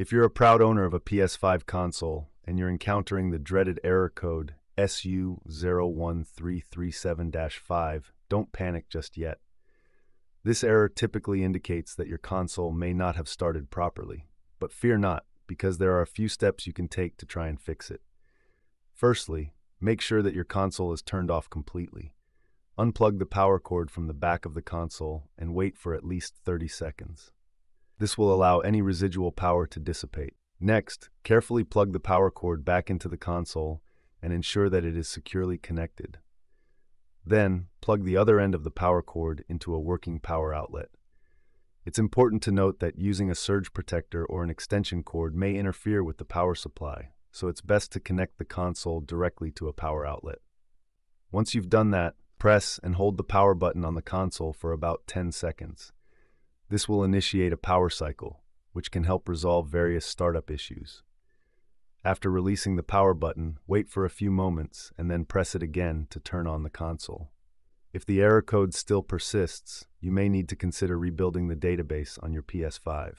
If you're a proud owner of a PS5 console and you're encountering the dreaded error code SU-101337-5, don't panic just yet. This error typically indicates that your console may not have started properly, but fear not, because there are a few steps you can take to try and fix it. Firstly, make sure that your console is turned off completely. Unplug the power cord from the back of the console and wait for at least 30 seconds. This will allow any residual power to dissipate. Next, carefully plug the power cord back into the console and ensure that it is securely connected. Then, plug the other end of the power cord into a working power outlet. It's important to note that using a surge protector or an extension cord may interfere with the power supply, so it's best to connect the console directly to a power outlet. Once you've done that, press and hold the power button on the console for about 10 seconds. This will initiate a power cycle, which can help resolve various startup issues. After releasing the power button, wait for a few moments and then press it again to turn on the console. If the error code still persists, you may need to consider rebuilding the database on your PS5.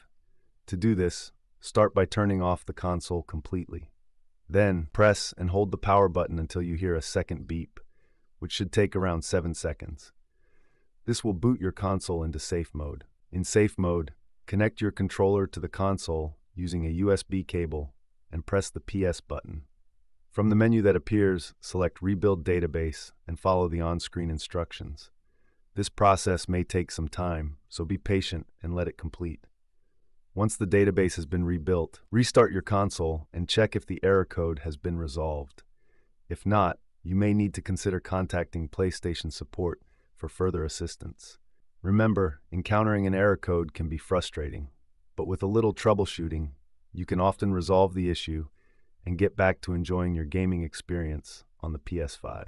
To do this, start by turning off the console completely. Then, press and hold the power button until you hear a second beep, which should take around 7 seconds. This will boot your console into safe mode. In safe mode, connect your controller to the console using a USB cable and press the PS button. From the menu that appears, select Rebuild Database and follow the on-screen instructions. This process may take some time, so be patient and let it complete. Once the database has been rebuilt, restart your console and check if the error code has been resolved. If not, you may need to consider contacting PlayStation support for further assistance. Remember, encountering an error code can be frustrating, but with a little troubleshooting, you can often resolve the issue and get back to enjoying your gaming experience on the PS5.